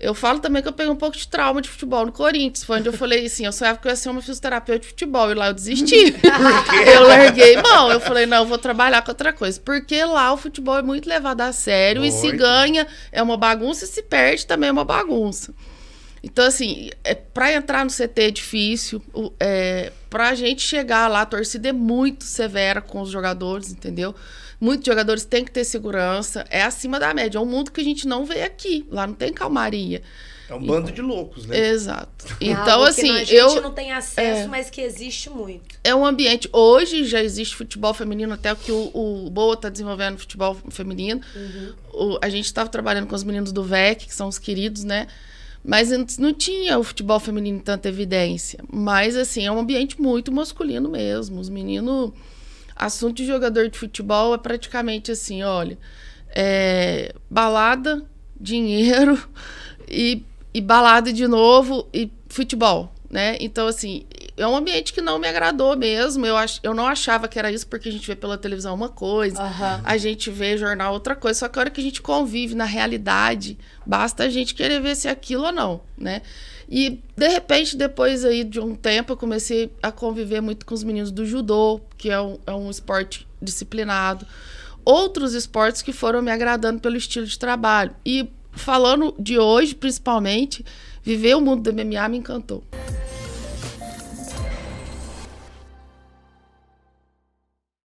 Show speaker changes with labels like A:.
A: Eu falo também que eu peguei um pouco de trauma de futebol no Corinthians. Foi onde eu falei assim: eu sonhava que eu ia ser uma fisioterapeuta de futebol. E lá eu desisti. eu larguei mão. Eu falei: não, eu vou trabalhar com outra coisa. Porque lá o futebol é muito levado a sério. Muito. E se ganha é uma bagunça, e se perde também é uma bagunça. Então, assim, é, para entrar no CT é difícil. É, para a gente chegar lá, a torcida é muito severa com os jogadores, entendeu? Muitos jogadores têm que ter segurança. É acima da média. É um mundo que a gente não vê aqui. Lá não tem calmaria.
B: É um bando de loucos, né?
A: Exato. Então,
C: ah,
A: assim,
C: a gente
A: eu.
C: não tem acesso, é, mas que existe muito.
A: É um ambiente. Hoje já existe futebol feminino, até que o, o Boa está desenvolvendo futebol feminino. Uhum. O, a gente estava trabalhando com os meninos do VEC, que são os queridos, né? Mas antes não tinha o futebol feminino em tanta evidência. Mas, assim, é um ambiente muito masculino mesmo. Os meninos assunto de jogador de futebol é praticamente assim, olha, é, balada, dinheiro e, e balada de novo e futebol, né? Então, assim, é um ambiente que não me agradou mesmo. Eu, ach, eu não achava que era isso, porque a gente vê pela televisão uma coisa, uhum. a gente vê jornal outra coisa. Só que a hora que a gente convive na realidade, basta a gente querer ver se é aquilo ou não, né? E, de repente, depois aí de um tempo, eu comecei a conviver muito com os meninos do judô, que é um, é um esporte disciplinado. Outros esportes que foram me agradando pelo estilo de trabalho. E falando de hoje, principalmente, viver o mundo do MMA me encantou.